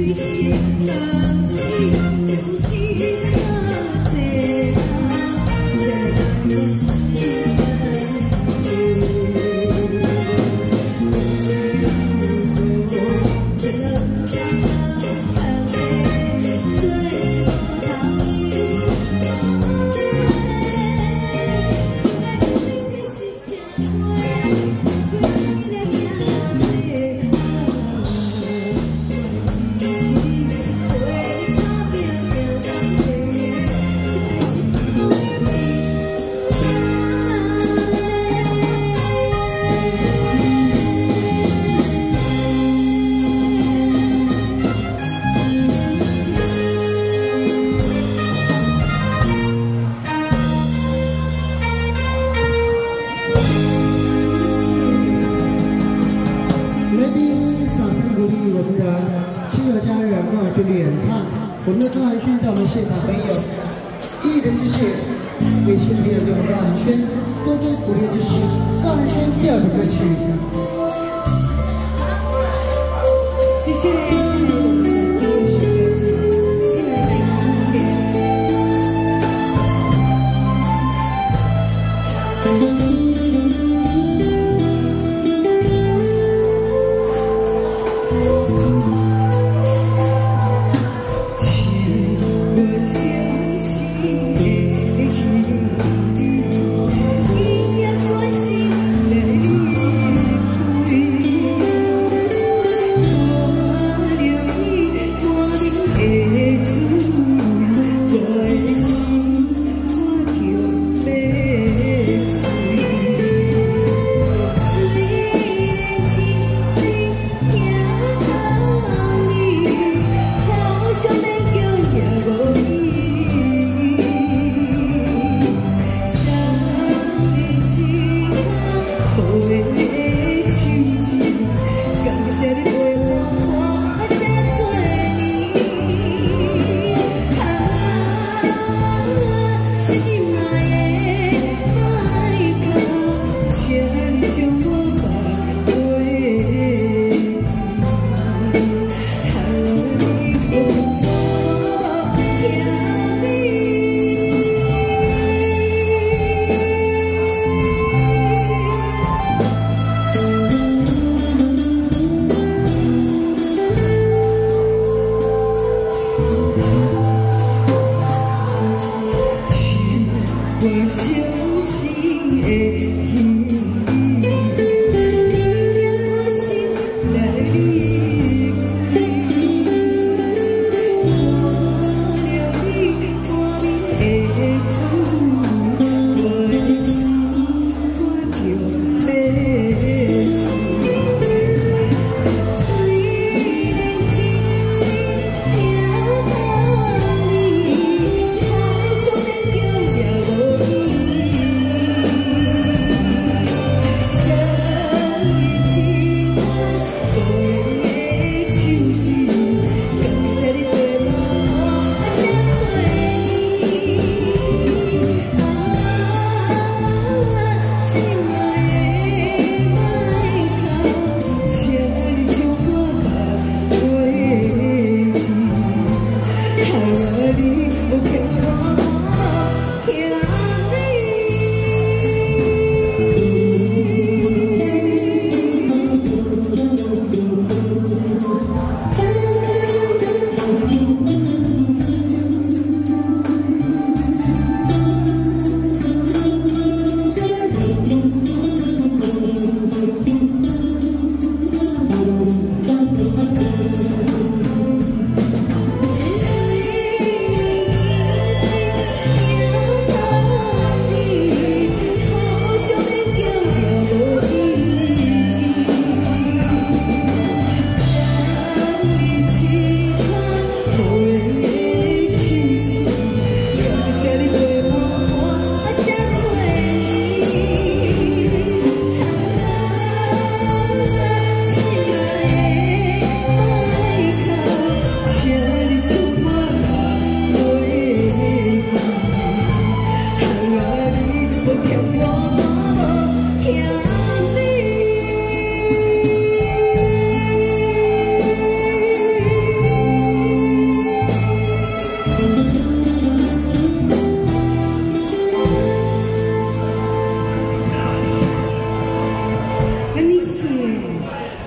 sweet, sweet love, sweet, sweet. 我们的亲友家人嘛，就去演唱，我们的高寒轩在我们现场很有，第一人之息，你身边有没有高寒轩？多多鼓励支持高寒轩第二首歌曲。see.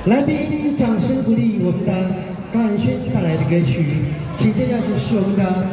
来宾掌声鼓励我们的高恩轩带来的歌曲，请接下就是我们的。